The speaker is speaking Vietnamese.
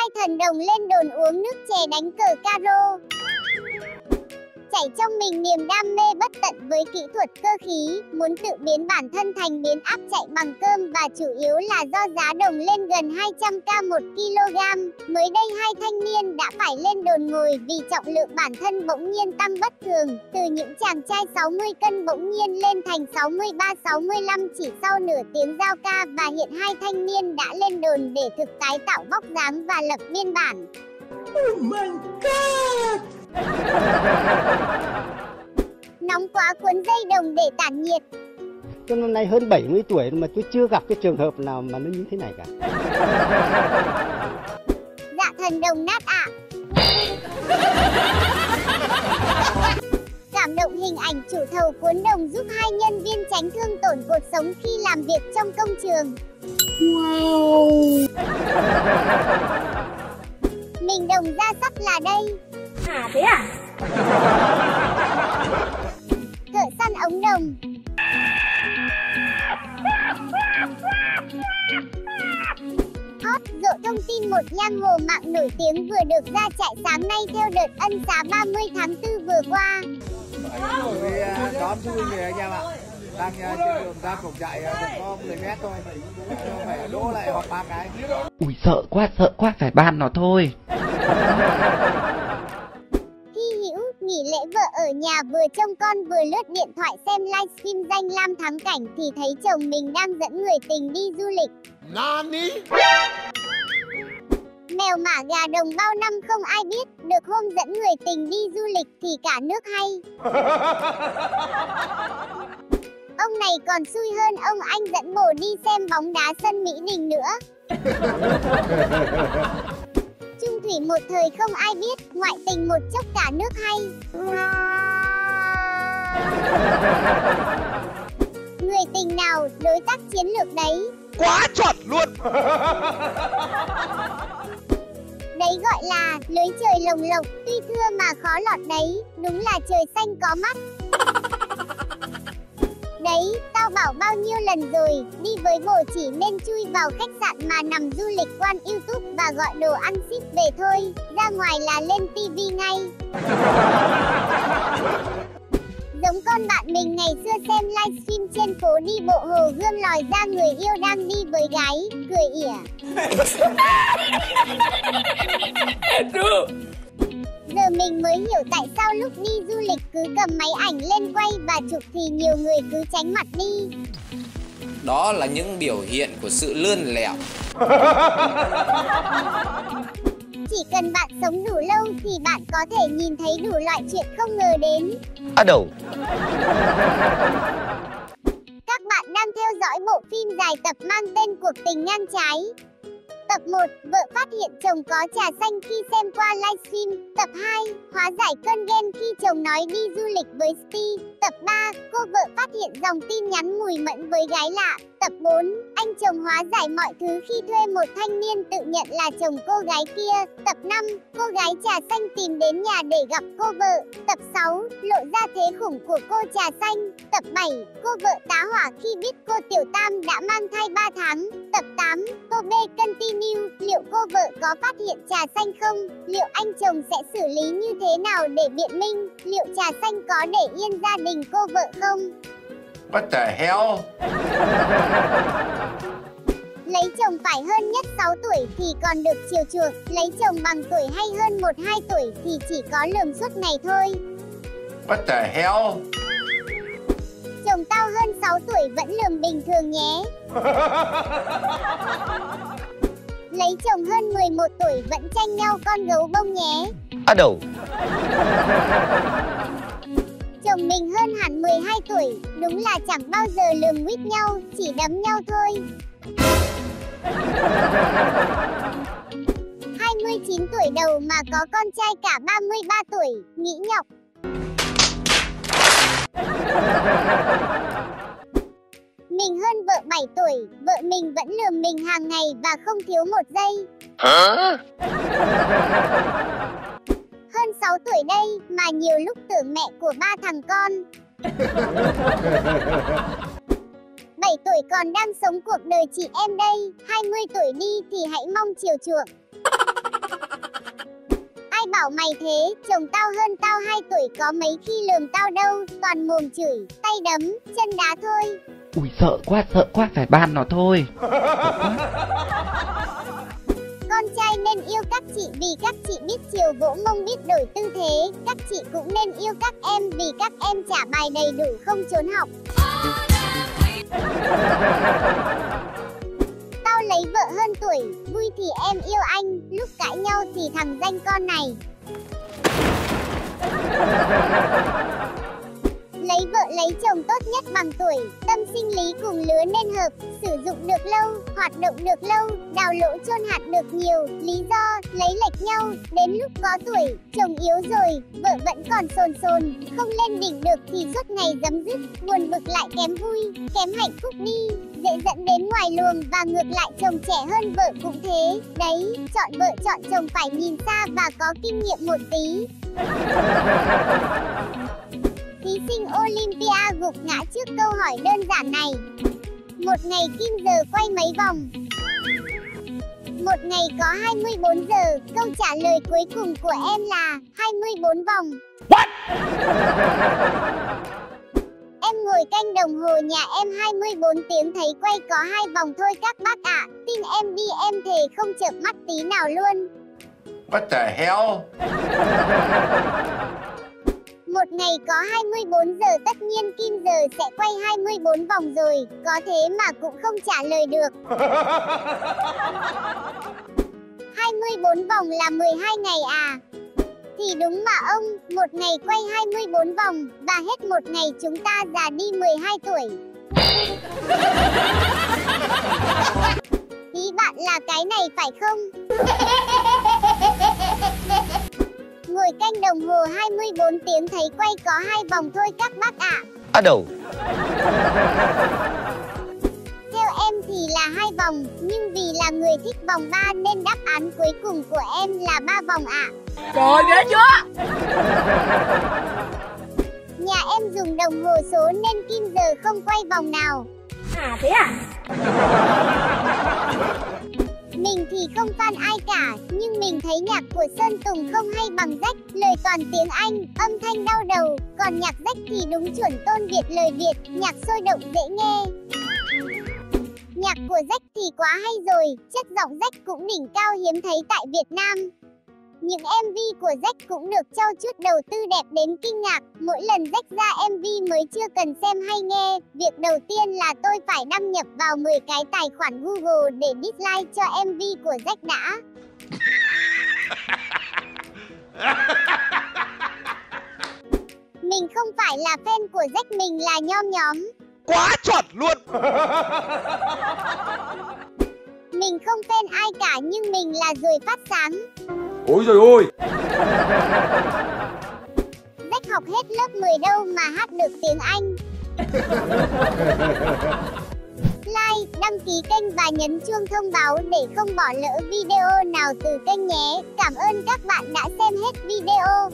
Hai thần đồng lên đồn uống nước chè đánh cờ caro chảy trong mình niềm đam mê bất tận với kỹ thuật cơ khí, muốn tự biến bản thân thành biến áp chạy bằng cơm và chủ yếu là do giá đồng lên gần 200k 1 kg. Mới đây hai thanh niên đã phải lên đồn ngồi vì trọng lượng bản thân bỗng nhiên tăng bất thường, từ những chàng trai 60 cân bỗng nhiên lên thành 63-65 chỉ sau nửa tiếng giao ca và hiện hai thanh niên đã lên đồn để thực tái tạo vóc dáng và lập biên bản. Oh my god! Nóng quá cuốn dây đồng để tản nhiệt. Tôi năm nay hơn 70 tuổi mà tôi chưa gặp cái trường hợp nào mà nó như thế này cả. Dạ thần đồng nát ạ. Cảm động hình ảnh chủ thầu cuốn đồng giúp hai nhân viên tránh thương tổn cuộc sống khi làm việc trong công trường. Wow! Mình đồng ra sắp là đây. À thế à? Thợ săn ống đồng. Hot rộ thông tin một giang hồ mạng nổi tiếng vừa được ra trại sáng nay theo đợt ân xá 30 tháng 4 vừa qua. Đón du người anh em ạ đang à, trên đường ra cổng à, được có 10 mét thôi phải đỗ lại hoặc ba cái ui sợ quá sợ quá phải ban nó thôi lễ vợ ở nhà vừa trông con vừa lướt điện thoại xem livestream danh lam thắng cảnh thì thấy chồng mình đang dẫn người tình đi du lịch. Nani? Mèo mả gà đồng bao năm không ai biết, được hôm dẫn người tình đi du lịch thì cả nước hay. ông này còn xui hơn ông anh dẫn bồ đi xem bóng đá sân Mỹ Đình nữa. Thủy một thời không ai biết, ngoại tình một chốc cả nước hay. Người tình nào, đối tác chiến lược đấy. Quá chuẩn luôn! Đấy gọi là lưới trời lồng lộc, tuy thưa mà khó lọt đấy, đúng là trời xanh có mắt. Đấy, tao bảo bao nhiêu lần rồi, đi với bồ chỉ nên chui vào khách sạn mà nằm du lịch quan YouTube và gọi đồ ăn ship về thôi, ra ngoài là lên tv ngay. Giống con bạn mình ngày xưa xem livestream trên phố đi bộ Hồ Gươm lòi ra người yêu đang đi với gái, cười ỉa. Giờ mình mới hiểu tại sao lúc đi du lịch cứ cầm máy ảnh lên quay và chụp thì nhiều người cứ tránh mặt đi. Đó là những biểu hiện của sự lươn lẹo. Chỉ cần bạn sống đủ lâu thì bạn có thể nhìn thấy đủ loại chuyện không ngờ đến. ở đâu Các bạn đang theo dõi bộ phim dài tập mang tên Cuộc tình ngang trái. Tập 1, vợ phát hiện chồng có trà xanh khi xem qua livestream. Tập 2, hóa giải cơn ghen khi chồng nói đi du lịch với Steve. Tập 3, cô vợ phát hiện dòng tin nhắn mùi mẫn với gái lạ. Tập 4, anh chồng hóa giải mọi thứ khi thuê một thanh niên tự nhận là chồng cô gái kia. Tập 5, cô gái trà xanh tìm đến nhà để gặp cô vợ. Tập 6, lộ ra thế khủng của cô trà xanh. Tập 7, cô vợ tá hỏa khi biết cô Tiểu Tam đã mang thai 3 tháng. Tập 8, cô B continue, liệu cô vợ có phát hiện trà xanh không? Liệu anh chồng sẽ xử lý như thế nào để biện minh? Liệu trà xanh có để yên gia đình cô vợ không? What the hell? Lấy chồng phải hơn nhất 6 tuổi thì còn được chiều chuộng, lấy chồng bằng tuổi hay hơn 1-2 tuổi thì chỉ có lường suốt ngày thôi. What the hell? Chồng tao hơn 6 tuổi vẫn lườm bình thường nhé. Lấy chồng hơn 11 tuổi vẫn tranh nhau con gấu bông nhé. ở đâu Chồng mình hơn hẳn 12 tuổi, đúng là chẳng bao giờ lườm quýt nhau, chỉ đấm nhau thôi. 29 tuổi đầu mà có con trai cả 33 tuổi, nghĩ nhọc. Mình hơn vợ 7 tuổi, vợ mình vẫn lườm mình hàng ngày và không thiếu một giây. Hả? Hơn 6 tuổi đây mà nhiều lúc tưởng mẹ của ba thằng con. 7 tuổi còn đang sống cuộc đời chị em đây, 20 tuổi đi thì hãy mong chiều chuộng. bảo mày thế, chồng tao hơn tao 2 tuổi có mấy khi lườm tao đâu, toàn mồm chửi, tay đấm, chân đá thôi. Ui sợ quá sợ quá phải ban nó thôi Con trai nên yêu các chị vì các chị biết chiều vỗ mông biết đổi tư thế, các chị cũng nên yêu các em vì các em trả bài đầy đủ không trốn học. Tao lấy vợ hơn tuổi, vui thì em yêu anh, lúc cãi nhau thì thằng danh con này. Lấy vợ lấy chồng tốt nhất bằng tuổi, tâm sinh lý cùng lứa nên hợp, sử dụng được lâu, hoạt động được lâu, đào lỗ chôn hạt được nhiều, lý do, lấy lệch nhau, đến lúc có tuổi, chồng yếu rồi, vợ vẫn còn sồn sồn, không lên đỉnh được thì suốt ngày dấm dứt, buồn bực lại kém vui, kém hạnh phúc đi, dễ dẫn đến ngoài luồng và ngược lại chồng trẻ hơn vợ cũng thế, đấy, chọn vợ chọn chồng phải nhìn xa và có kinh nghiệm một tí. Thí sinh Olympia gục ngã trước câu hỏi đơn giản này. Một ngày kim giờ quay mấy vòng? Một ngày có 24 giờ, câu trả lời cuối cùng của em là 24 vòng. What? Em ngồi canh đồng hồ nhà em 24 tiếng thấy quay có hai vòng thôi các bác ạ. Tin em đi em thề không chợp mắt tí nào luôn. What the hell? Một ngày có 24 giờ tất nhiên kim giờ sẽ quay 24 vòng rồi, có thế mà cũng không trả lời được. 24 vòng là 12 ngày à? Thì đúng mà ông, một ngày quay 24 vòng, và hết một ngày chúng ta già đi 12 tuổi. Ý bạn là cái này phải không? Ngồi canh đồng hồ 24 tiếng thấy quay có hai vòng thôi các bác ạ. À đầu Theo em thì là hai vòng, nhưng vì là người thích vòng 3 nên đáp án cuối cùng của em là ba vòng ạ. Trời ghê chưa? Nhà em dùng đồng hồ số nên kim giờ không quay vòng nào. À thế à? Mình thì không fan ai cả, nhưng mình thấy nhạc của Sơn Tùng không hay bằng rách, lời toàn tiếng Anh, âm thanh đau đầu, còn nhạc rách thì đúng chuẩn tôn Việt lời Việt, nhạc sôi động dễ nghe. Nhạc của rách thì quá hay rồi, chất giọng rách cũng đỉnh cao hiếm thấy tại Việt Nam. Những MV của Jack cũng được trau chuốt đầu tư đẹp đến kinh ngạc. Mỗi lần Jack ra MV mới chưa cần xem hay nghe. Việc đầu tiên là tôi phải đăng nhập vào 10 cái tài khoản Google để dislike cho MV của Jack đã. Mình không phải là fan của Jack, mình là nhom nhóm. Quá chuẩn luôn Mình không fan ai cả nhưng mình là rồi phát sáng. Ôi rồi ôi Bách học hết lớp 10 đâu mà hát được tiếng Anh. like, đăng ký kênh và nhấn chuông thông báo để không bỏ lỡ video nào từ kênh nhé. Cảm ơn các bạn đã xem hết video.